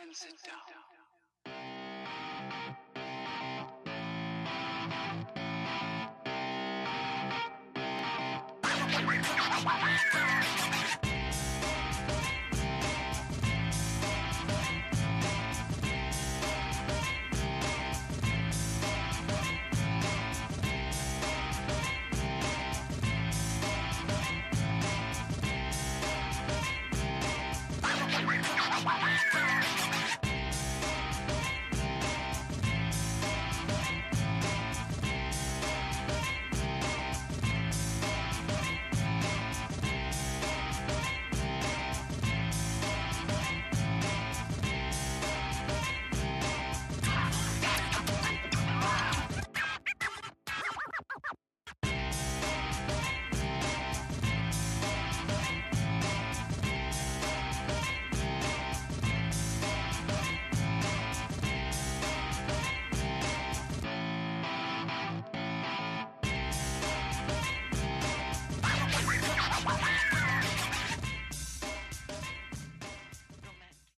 and sit down.